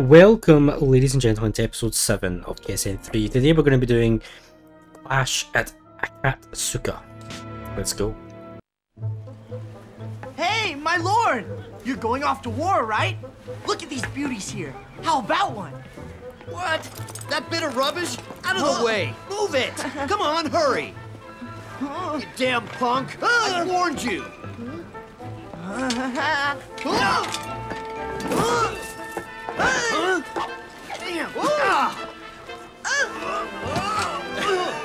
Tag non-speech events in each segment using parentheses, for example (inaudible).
Welcome, ladies and gentlemen, to episode 7 of Kessen 3. Today we're going to be doing Clash at Akatsuka. Let's go. Hey, my lord! You're going off to war, right? Look at these beauties here. How about one? What? That bit of rubbish? Out of Huh? the way! Move it! (laughs) Come on, hurry! You damn punk! I warned you! (laughs)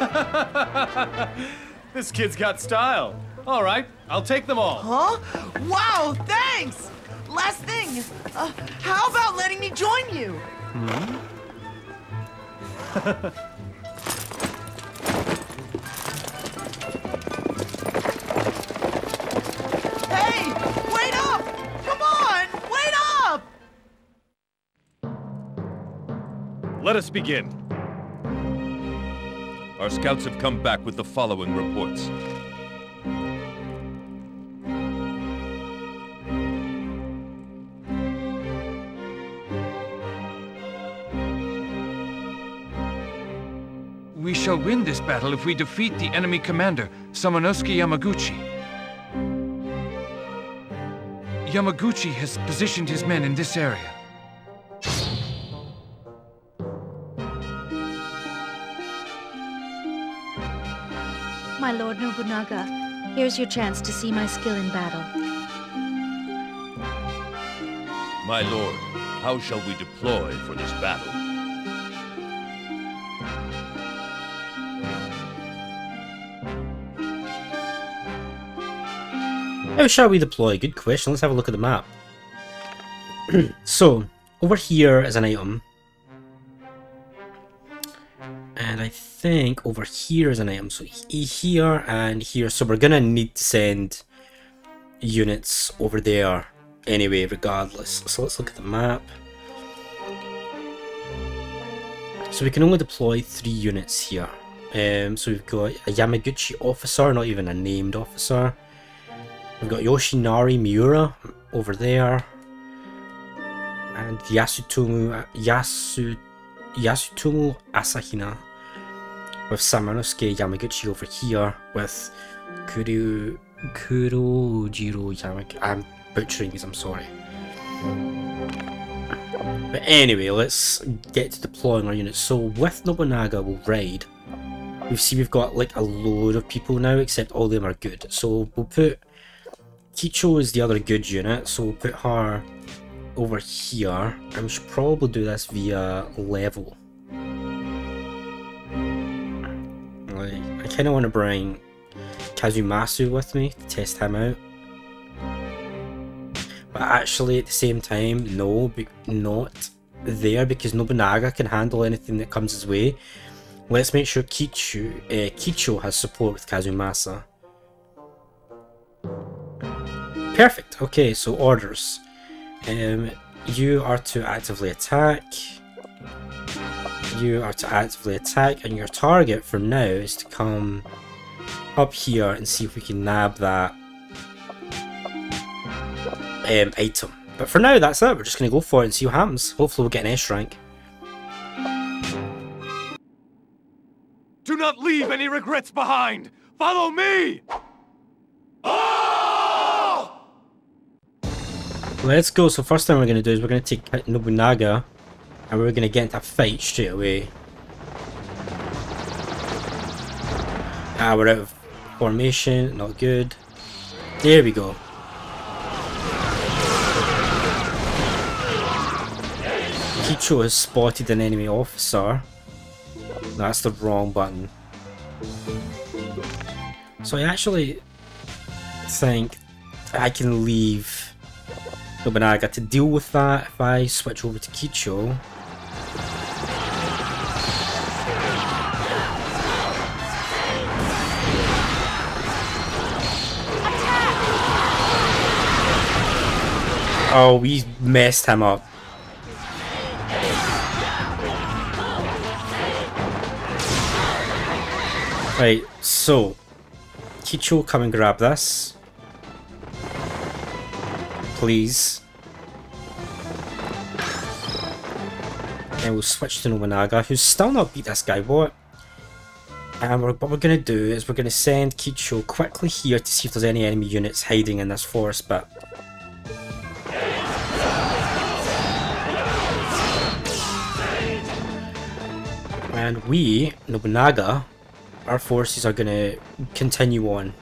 (laughs) This kid's got style. All right, I'll take them all. Huh? Wow, thanks! Last thing, uh, how about letting me join you? (laughs) hey, wait up! Come on, wait up! Let us begin. Our scouts have come back with the following reports. We shall win this battle if we defeat the enemy commander, Samanosuke Yamaguchi. Yamaguchi has positioned his men in this area. My Lord Nobunaga, here's your chance to see my skill in battle. My lord, how shall we deploy for this battle? How shall we deploy? Good question. Let's have a look at the map. (clears throat) so, over here is an item. And I think over here is an item. So here and here. So we're gonna need to send units over there anyway, regardless. So let's look at the map. So we can only deploy three units here. Um, so we've got a Yamaguchi officer, not even a named officer. We've got Yoshinari Miura over there. And Yasutomu Yasu Yasutomu Asahina with Samanosuke Yamaguchi over here with Kuro, Kurojiro Yamaguchi. I'm butchering these, I'm sorry. But anyway, let's get to deploying our units. So with Nobunaga we'll raid. We see we've got like a load of people now, except all of them are good. So we'll put Kicho is the other good unit, so we'll put her over here, and we should probably do this via level. I kind of want to bring Kazumasu with me to test him out. But actually, at the same time, no, not there because Nobunaga can handle anything that comes his way. Let's make sure Kichu, uh, Kicho has support with Kazumasa. Perfect. Okay, so orders. Um, you are to actively attack. You are to actively attack, and your target for now is to come up here and see if we can nab that um, item. But for now, that's it. We're just going to go for it and see what happens. Hopefully, we'll get an S rank. Do not leave any regrets behind. Follow me. Let's go. So first thing we're going to do is we're going to take Nobunaga and we're going to get into a fight straight away. Ah, we're out of formation. Not good. There we go. Kicho has spotted an enemy officer. That's the wrong button. So I actually think I can leave Nobunaga to deal with that if I switch over to Kicho. Oh, we messed him up. Right, so Kicho, come and grab this. Please. And we'll switch to Nobunaga, who's still not beat this guy, what? And we're, what we're going to do is we're going to send Kicho quickly here to see if there's any enemy units hiding in this forest bit. And we, Nobunaga, our forces are going to continue on.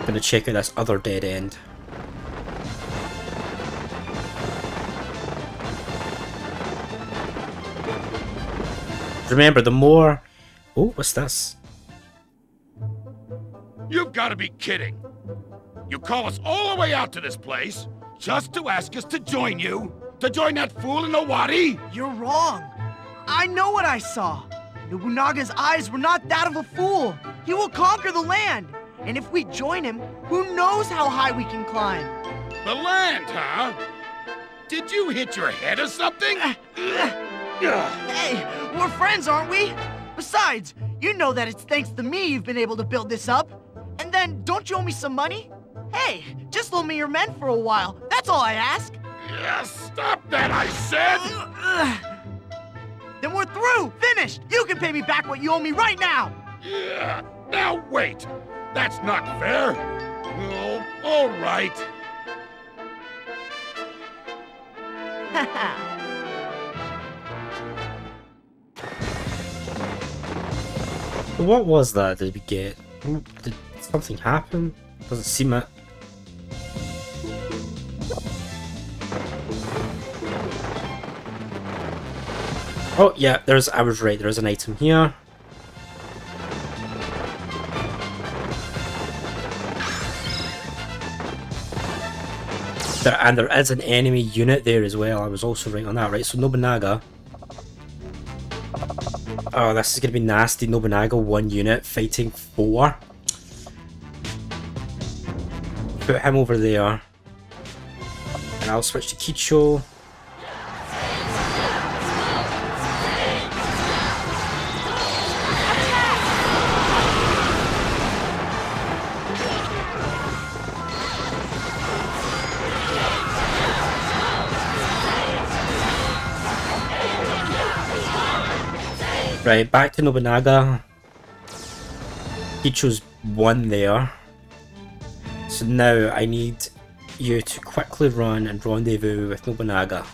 Going to check out this other dead end. Remember, the more... Oh, what's this? You've got to be kidding. You call us all the way out to this place just to ask us to join you? To join that fool in Owari? You're wrong. I know what I saw. Nobunaga's eyes were not that of a fool. He will conquer the land. And if we join him, who knows how high we can climb? The land, huh? Did you hit your head or something? (laughs) Hey, we're friends, aren't we? Besides, you know that it's thanks to me you've been able to build this up. And then, don't you owe me some money? Hey, just loan me your men for a while. That's all I ask. Yeah, stop that, I said! (laughs) Then we're through! Finished! You can pay me back what you owe me right now! Yeah, now wait! That's not fair! Oh, all right. (laughs) What was that did we get? Did something happen? Doesn't seem it. Oh yeah, there's I was right, there's an item here. There, and there is an enemy unit there as well, I was also right on that, right? So Nobunaga. Oh, this is gonna be nasty. Nobunaga, one unit, fighting four. Put him over there. And I'll switch to Kicho. Right, back to Nobunaga. He chose one there. So now I need you to quickly run and rendezvous with Nobunaga.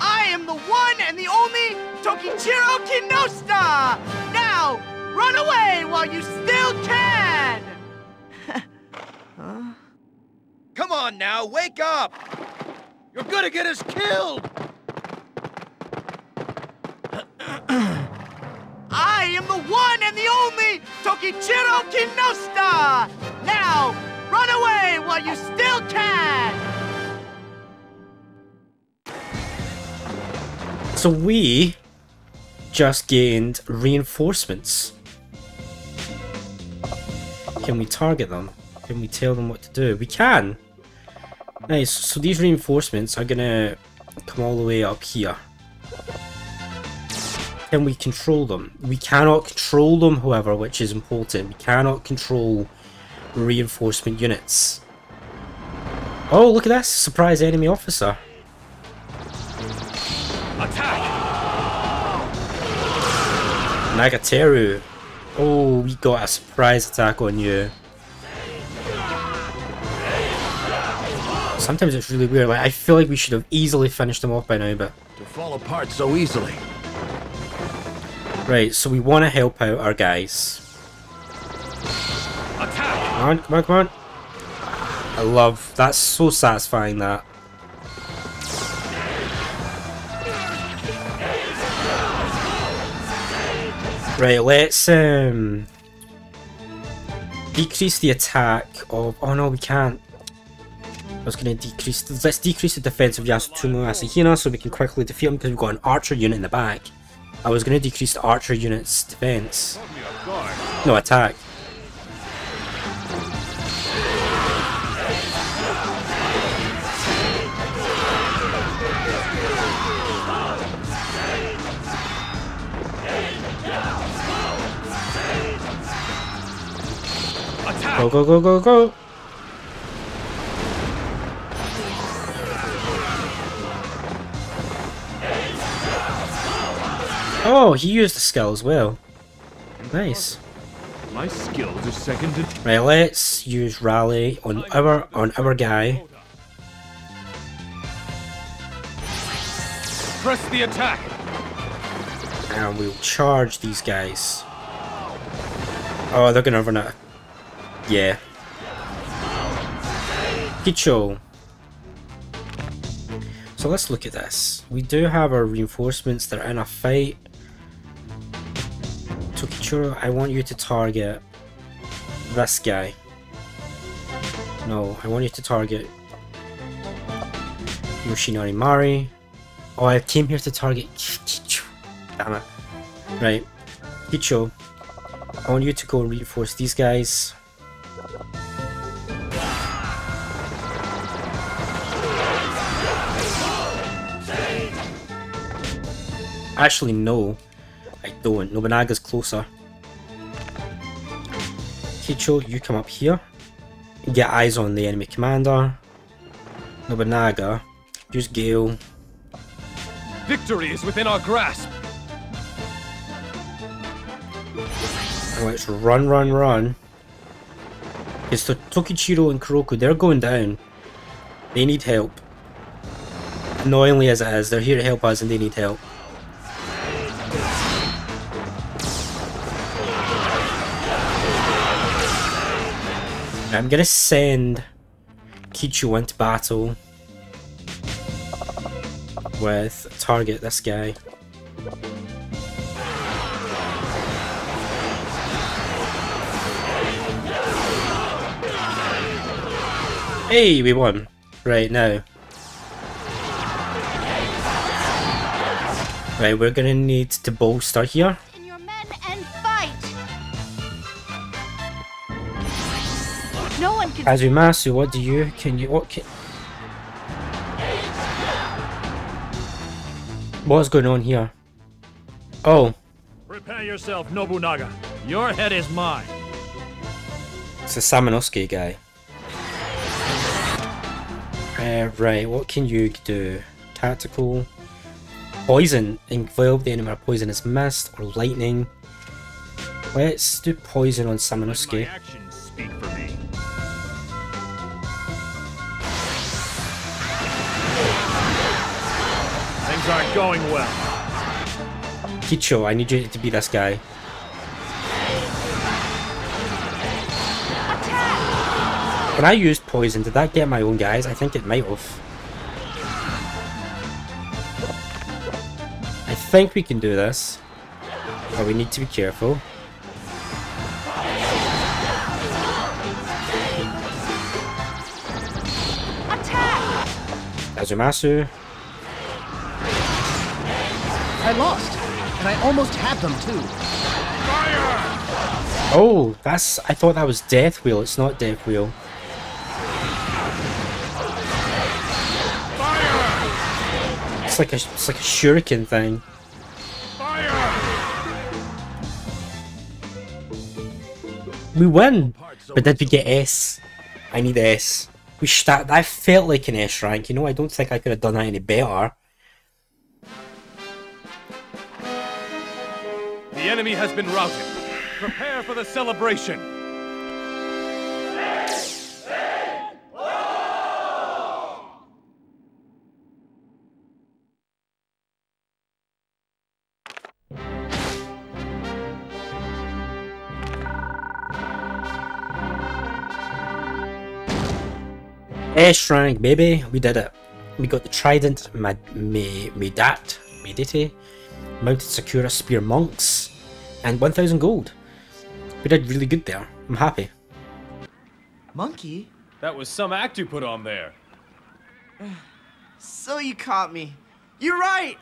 I am the one and the only Tokichiro Kinoshita! Now, run away while you on now, wake up! You're gonna get us killed! I am the one and the only Tokichiro Kinoshita! Now, run away while you still can! So we just gained reinforcements. Can we target them? Can we tell them what to do? We can! Nice, so these reinforcements are gonna come all the way up here. Can we control them? We cannot control them, however, which is important. We cannot control reinforcement units. Oh, look at this! Surprise enemy officer. Attack! Nagateru. Oh, we got a surprise attack on you. Sometimes it's really weird. Like I feel like we should have easily finished them off by now, but To fall apart so easily. right. So we want to help out our guys. Come on, come on, come on! I love that's so satisfying. That right. Let's um decrease the attack of. Oh no, we can't. I was going to decrease. Let's decrease the defense of Yasutsumu Asahina so we can quickly defeat him because we've got an archer unit in the back. I was going to decrease the archer unit's defense. No attack. Go, go, go, go, go! Oh, he used the skill as well. Nice. My skills are second to Right, let's use rally on our on our guy. press the attack. And we'll charge these guys. Oh, they're gonna run out. Yeah. Kicho. So let's look at this. We do have our reinforcements that are in a fight. Tokichiro, I want you to target this guy. No, I want you to target Yoshinari Mari. Oh, I came here to target Kicho. Damn it. Right. Kicho, I want you to go reinforce these guys. Actually, no. Don't. Nobunaga's closer. Kicho, you come up here. Get eyes on the enemy commander. Nobunaga, use Gale. Victory is within our grasp. Let's run, run, run. It's the Tokichiro and Koroku, they're going down. They need help. Annoyingly as it is, they're here to help us and they need help. I'm gonna send Kichu into battle with target this guy. Hey, we won. Right now. Right, we're gonna need to bolster here. Azumasu, what do you, can you, what can... What's going on here? Oh, Prepare yourself, Nobunaga. Your head is mine. it's the Samanosuke guy. Uh, right, what can you do? Tactical. Poison. Envelop the enemy with poisonous mist or lightning. Let's do poison on Samanosuke. Things aren't going well. Kicho, I need you to be this guy. When I used poison, did that get my own guys? I think it might have. I think we can do this. But we need to be careful. attack! Azumasu. I lost, and I almost had them too. Fire! Oh, that's. I thought that was Death Wheel. It's not Death Wheel. Fire! It's like a it's like a shuriken thing. Fire! We win, but did we get S? I need S. We start. I felt like an S rank. You know, I don't think I could have done that any better. The enemy has been routed. Prepare for the celebration. S rank, baby. We did it. We got the Trident, Mad Me Medat, Medite, Mounted Sakura Spear Monks, and 1000 gold. We did really good there. I'm happy. Monkey? That was some act you put on there. (sighs) So you caught me. You're right.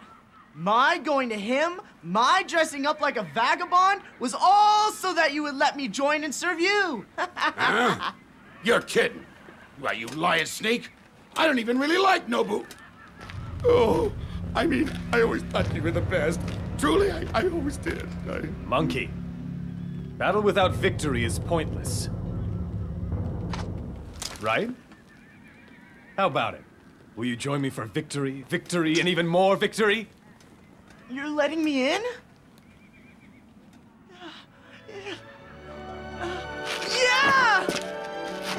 My going to him, my dressing up like a vagabond, was all so that you would let me join and serve you. (laughs) Huh? You're kidding. Why, you lying snake? I don't even really like Nobu. Oh, I mean, I always thought you were the best. Truly, I, I always did. I... Monkey. Battle without victory is pointless. right? How about it? Will you join me for victory, victory, and even more victory? You're letting me in? Yeah!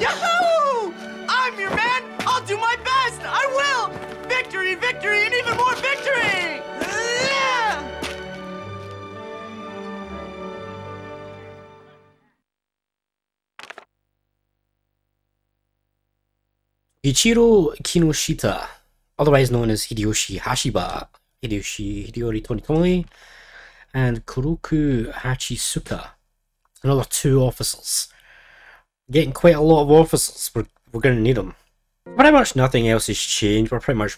Yahoo! I'm your man! I'll do my best! I will! Victory, victory, and even more victory! 'Ichiro Kinoshita, otherwise known as Hideyoshi Hashiba, Hideyoshi Hideyori Toyotomi, and Koroku Hachisuka, another two officers. Getting quite a lot of officers, we're, we're going to need them. Pretty much nothing else has changed, we're pretty much...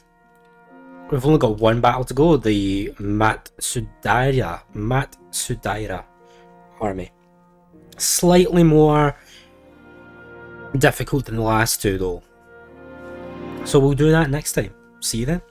We've only got one battle to go, the Matsudaira, Matsudaira army. Slightly more difficult than the last two though. So we'll do that next time. See you then.